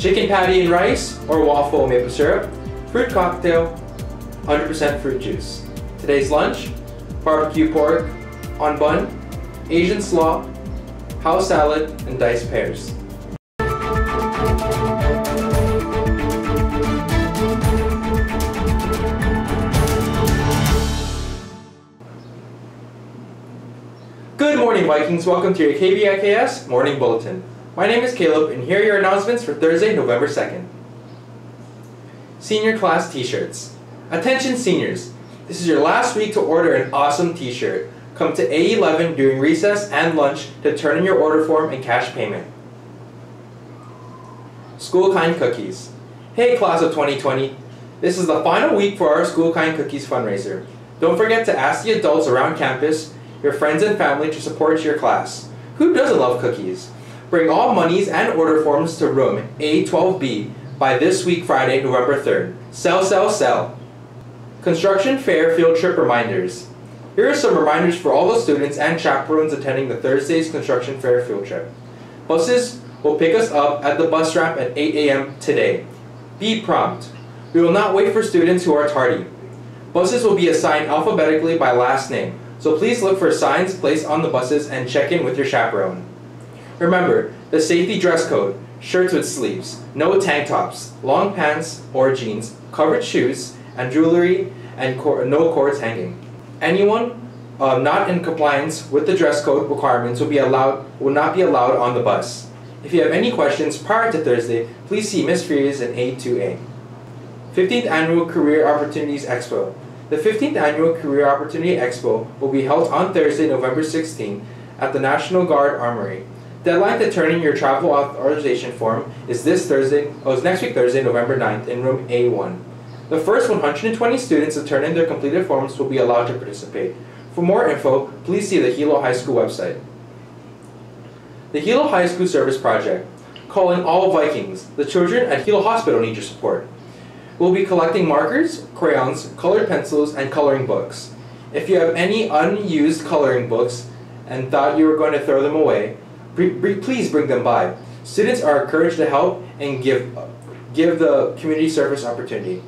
chicken patty and rice, or waffle maple syrup, fruit cocktail, 100% fruit juice. Today's lunch, barbecue pork on bun, Asian slaw, house salad, and diced pears. Good morning, Vikings. Welcome to your KVIKS Morning Bulletin. My name is Caleb, and here are your announcements for Thursday, November 2nd. Senior Class T-shirts. Attention seniors, this is your last week to order an awesome t-shirt. Come to A11 during recess and lunch to turn in your order form and cash payment. School Kind Cookies. Hey class of 2020, this is the final week for our School Kind Cookies fundraiser. Don't forget to ask the adults around campus, your friends and family to support your class. Who doesn't love cookies? Bring all monies and order forms to room A12B by this week Friday, November 3rd. Sell, sell, sell. Construction Fair Field Trip Reminders. Here are some reminders for all the students and chaperones attending the Thursday's Construction Fair Field Trip. Buses will pick us up at the bus ramp at 8 a.m. today. Be prompt. We will not wait for students who are tardy. Buses will be assigned alphabetically by last name, so please look for signs placed on the buses and check in with your chaperone. Remember, the safety dress code, shirts with sleeves, no tank tops, long pants or jeans, covered shoes, and jewelry and no cords hanging. Anyone uh, not in compliance with the dress code requirements will be allowed will not be allowed on the bus. If you have any questions prior to Thursday, please see Ms. Frears in A2A. 15th Annual Career Opportunities Expo. The 15th Annual Career Opportunity Expo will be held on Thursday, November 16 at the National Guard Armory. Deadline to turn in your travel authorization form is this Thursday, oh, it's next week Thursday, November 9th in room A1. The first 120 students to turn in their completed forms will be allowed to participate. For more info, please see the Hilo High School website. The Hilo High School Service Project, calling all Vikings. The children at Hilo Hospital need your support. We'll be collecting markers, crayons, colored pencils, and coloring books. If you have any unused coloring books and thought you were going to throw them away, please bring them by. Students are encouraged to help and give, give the community service opportunity.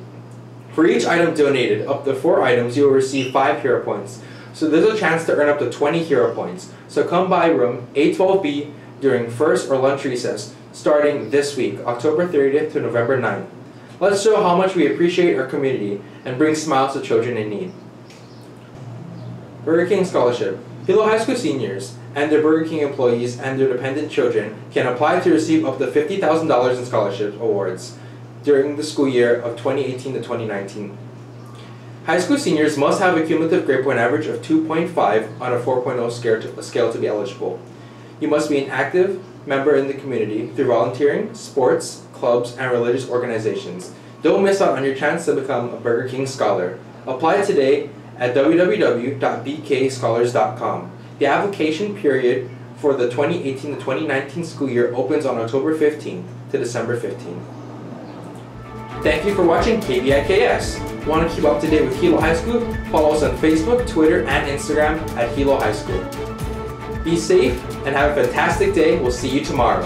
For each item donated, up to four items, you will receive five hero points. So there's a chance to earn up to 20 hero points. So come by room A12B during first or lunch recess, starting this week, October 30th to November 9th. Let's show how much we appreciate our community and bring smiles to children in need. Burger King Scholarship. Hilo High School seniors and their Burger King employees and their dependent children can apply to receive up to $50,000 in scholarship awards during the school year of 2018 to 2019. High school seniors must have a cumulative grade point average of 2.5 on a 4.0 scale to, scale to be eligible. You must be an active member in the community through volunteering, sports, clubs, and religious organizations. Don't miss out on your chance to become a Burger King Scholar. Apply today at www.bkscholars.com. The application period for the 2018 to 2019 school year opens on October 15th to December 15th. Thank you for watching KVIKS. Want to keep up to date with Hilo High School? Follow us on Facebook, Twitter, and Instagram at Hilo High School. Be safe and have a fantastic day. We'll see you tomorrow.